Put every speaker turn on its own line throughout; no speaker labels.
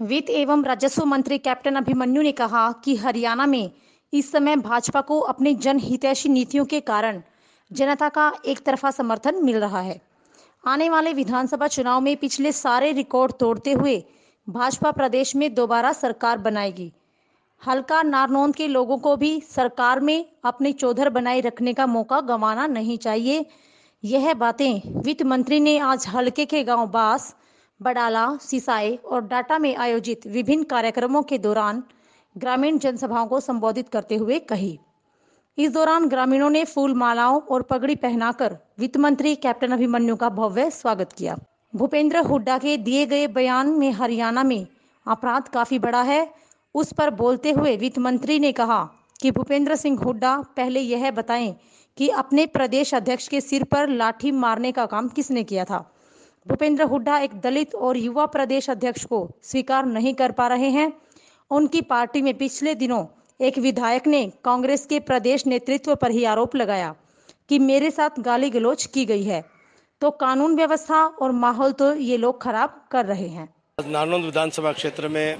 वित्त एवं राजस्व मंत्री कैप्टन अभिमन्यु ने कहा कि हरियाणा में इस समय भाजपा को अपनी जनहितैषी नीतियों के कारण जनता का एक तरफा समर्थन मिल रहा है। आने वाले विधानसभा चुनाव में पिछले सारे रिकॉर्ड तोड़ते हुए भाजपा प्रदेश में दोबारा सरकार बनाएगी। हल्का नारनौंद के लोगों को भी सरकार में अपने चौधर बनाए रखने का मौका गंवाना नहीं चाहिए। यह बातें वित्त मंत्री ने आज हल्के के गाँव बास बडाला, सिसाई और डाटा में आयोजित विभिन्न कार्यक्रमों के दौरान ग्रामीण जनसभाओं को संबोधित करते हुए कही। इस दौरान ग्रामीणों ने फूल मालाओं और पगड़ी पहनाकर वित्त मंत्री कैप्टन अभिमन्यु का भव्य स्वागत किया। भूपेंद्र हुड्डा के दिए गए बयान में हरियाणा में अपराध काफ़ी बड़ा है। उस पर बोलते हुए वित्त मंत्री ने कहा कि भूपेंद्र सिंह हुड्डा, पहले यह बताएँ कि अपने प्रदेश अध्यक्ष के सिर पर लाठी मारने का काम किसने किया था? भूपेंद्र हुड्डा एक दलित और युवा प्रदेश अध्यक्ष को स्वीकार नहीं कर पा रहे हैं। उनकी पार्टी में पिछले दिनों एक विधायक ने कांग्रेस के प्रदेश नेतृत्व पर ही आरोप लगाया कि मेरे साथ गाली गलोच की गई है। तो कानून व्यवस्था और माहौल तो ये लोग खराब कर रहे हैं।
नारनौंद विधानसभा क्षेत्र में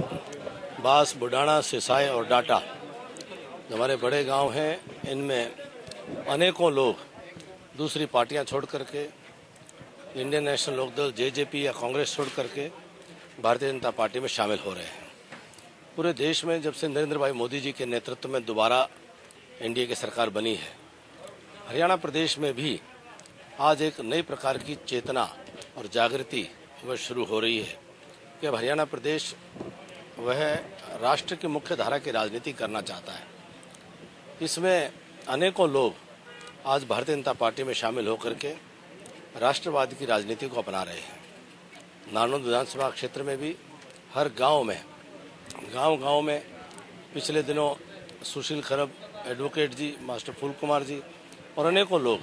बास बुडाना सिसाई और डाटा हमारे बड़े गाँव हैं, इनमें अनेकों लोग दूसरी पार्टियाँ छोड़ करके इंडियन नेशनल लोकदल जेजेपी या कांग्रेस छोड़ करके भारतीय जनता पार्टी में शामिल हो रहे हैं। पूरे देश में जब से नरेंद्र भाई मोदी जी के नेतृत्व में दोबारा एनडीए की सरकार बनी है, हरियाणा प्रदेश में भी आज एक नई प्रकार की चेतना और जागृति वह शुरू हो रही है कि अब हरियाणा प्रदेश वह राष्ट्र की मुख्य धारा की राजनीति करना चाहता है। इसमें अनेकों लोग आज भारतीय जनता पार्टी में शामिल होकर के राष्ट्रवाद की राजनीति को अपना रहे हैं। नानोद विधानसभा क्षेत्र में भी हर गाँव में गाँव गाँव में पिछले दिनों सुशील खरब, एडवोकेट जी, मास्टर फूल कुमार जी और अनेकों लोग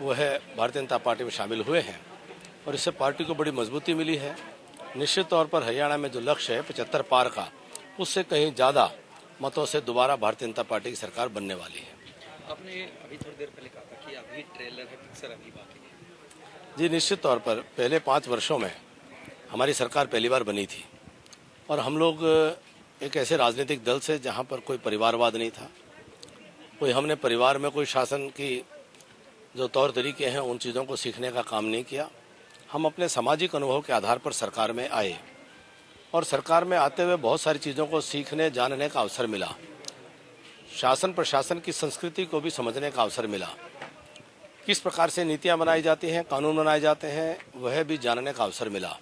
वह भारतीय जनता पार्टी में शामिल हुए हैं और इससे पार्टी को बड़ी मजबूती मिली है। निश्चित तौर पर हरियाणा में जो लक्ष्य है, पचहत्तर पार का, उससे कहीं ज़्यादा मतों से दोबारा भारतीय जनता पार्टी की सरकार बनने वाली है।
आपने अभी थोड़ी देर पहले कहा था कि अभी ट्रेलर है पिक्चर अभी बाकी है।
जी, निश्चित तौर पर। पहले पाँच वर्षों में हमारी सरकार पहली बार बनी थी और हम लोग एक ऐसे राजनीतिक दल से जहाँ पर कोई परिवारवाद नहीं था, कोई हमने परिवार में कोई शासन की जो तौर तरीके हैं, उन चीज़ों को सीखने का काम नहीं किया। हम अपने सामाजिक अनुभव के आधार पर सरकार में आए और सरकार में आते हुए बहुत सारी चीज़ों को सीखने, जानने का अवसर मिला। शासन प्रशासन की संस्कृति को भी समझने का अवसर मिला। किस प्रकार से नीतियाँ बनाई जाती हैं, कानून बनाए जाते हैं, वह भी जानने का अवसर मिला।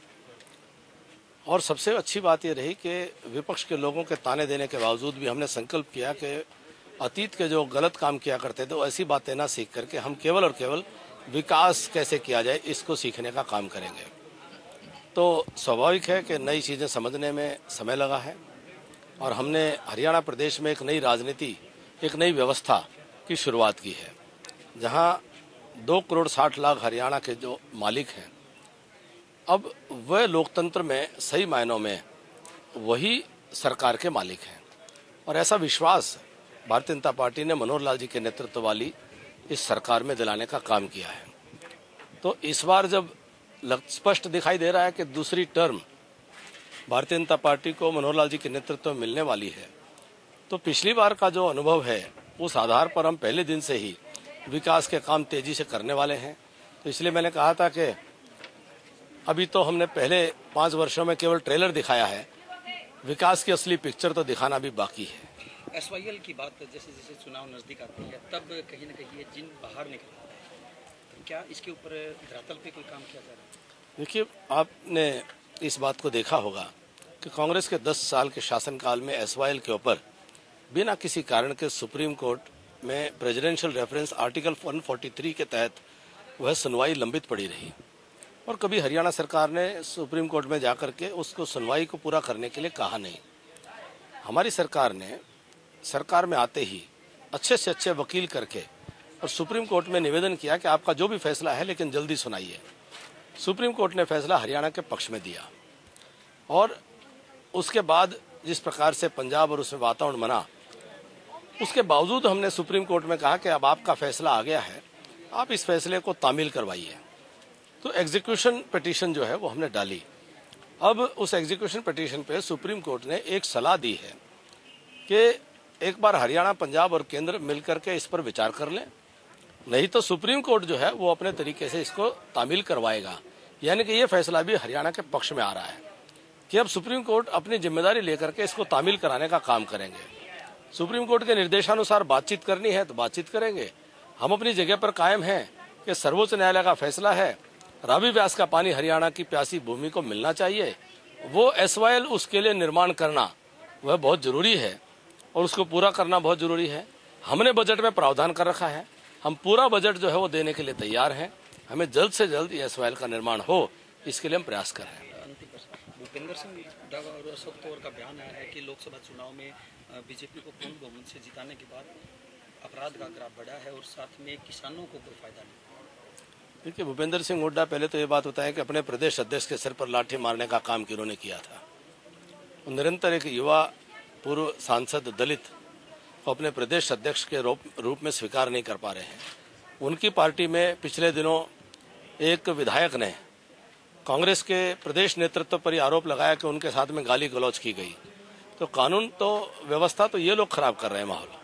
और सबसे अच्छी बात यह रही कि विपक्ष के लोगों के ताने देने के बावजूद भी हमने संकल्प किया कि अतीत के जो गलत काम किया करते थे, वो ऐसी बातें ना सीख करके हम केवल और केवल विकास कैसे किया जाए, इसको सीखने का काम करेंगे। तो स्वाभाविक है कि नई चीज़ें समझने में समय लगा है और हमने हरियाणा प्रदेश में एक नई राजनीति, एक नई व्यवस्था की शुरुआत की है, जहाँ दो करोड़ साठ लाख हरियाणा के जो मालिक हैं, अब वह लोकतंत्र में सही मायनों में वही सरकार के मालिक हैं। और ऐसा विश्वास भारतीय जनता पार्टी ने मनोहर लाल जी के नेतृत्व वाली इस सरकार में दिलाने का काम किया है। तो इस बार जब स्पष्ट दिखाई दे रहा है कि दूसरी टर्म भारतीय जनता पार्टी को मनोहर लाल जी के नेतृत्व में मिलने वाली है तो पिछली बार का जो अनुभव है, उस आधार पर हम पहले दिन से ही विकास के काम तेज़ी से करने वाले हैं। तो इसलिए मैंने कहा था कि अभी तो हमने पहले पाँच वर्षों में केवल ट्रेलर दिखाया है। विकास की असली पिक्चर तो दिखाना भी बाकी है।
एस की बात जैसे जैसे चुनाव नज़दीक आती है तब कहीं ना कहीं ये जिन बाहर निकल क्या इसके ऊपर धरातल पे कोई काम किया जा रहा है?
देखिए आपने इस बात को देखा होगा कि कांग्रेस के 10 साल के शासनकाल में एसवाईएल के ऊपर बिना किसी कारण के सुप्रीम कोर्ट में प्रेसिडेंशियल रेफरेंस आर्टिकल 143 के तहत वह सुनवाई लंबित पड़ी रही। और कभी हरियाणा सरकार ने सुप्रीम कोर्ट में जाकर के उसको सुनवाई को पूरा करने के लिए कहा नहीं। हमारी सरकार ने, सरकार में आते ही अच्छे से अच्छे वकील करके और सुप्रीम कोर्ट में निवेदन किया कि आपका जो भी फैसला है लेकिन जल्दी सुनाइए। सुप्रीम कोर्ट ने फैसला हरियाणा के पक्ष में दिया। और उसके बाद जिस प्रकार से पंजाब और उसमें वातावरण बना उसके बावजूद हमने सुप्रीम कोर्ट में कहा कि अब आपका फैसला आ गया है, आप इस फैसले को तामील करवाइए। तो एग्जीक्यूशन पटिशन जो है वो हमने डाली। अब उस एग्जीक्यूशन पटिशन पे सुप्रीम कोर्ट ने एक सलाह दी है कि एक बार हरियाणा, पंजाब और केंद्र मिलकर के इस पर विचार कर लें। नहीं तो सुप्रीम कोर्ट जो है वो अपने तरीके से इसको तामील करवाएगा। यानी कि ये फैसला भी हरियाणा के पक्ष में आ रहा है कि अब सुप्रीम कोर्ट अपनी ज़िम्मेदारी लेकर के इसको तामील कराने का काम करेंगे। सुप्रीम कोर्ट के निर्देशानुसार बातचीत करनी है तो बातचीत करेंगे। हम अपनी जगह पर कायम हैं कि सर्वोच्च न्यायालय का फैसला है। रावी व्यास का पानी हरियाणा की प्यासी भूमि को मिलना चाहिए। वो एस उसके लिए निर्माण करना वह बहुत ज़रूरी है और उसको पूरा करना बहुत ज़रूरी है। हमने बजट में प्रावधान कर रखा है। हम पूरा बजट जो है वो देने के लिए तैयार हैं। हमें जल्द से जल्द एस का निर्माण हो, इसके लिए हम प्रयास कर रहे हैं।
भूपेंद्र सिंह और अशोक तोर का बयान आया है कि लोकसभा चुनाव में बीजेपी को पूर्ण बहुमत से जिताने के बाद अपराध का ग्राफ बढ़ा है और साथ में किसानों को कोई फ़ायदा नहीं।
देखिए, भूपेंद्र सिंह हुड्डा, पहले तो ये बात है कि अपने प्रदेश अध्यक्ष के सिर पर लाठी मारने का काम किन्होंने किया था। निरंतर एक युवा पूर्व सांसद दलित को अपने प्रदेश अध्यक्ष के रूप में स्वीकार नहीं कर पा रहे हैं। उनकी पार्टी में पिछले दिनों एक विधायक ने कांग्रेस के प्रदेश नेतृत्व पर आरोप लगाया कि उनके साथ में गाली गलौज की गई। तो कानून तो व्यवस्था तो ये लोग खराब कर रहे हैं माहौल।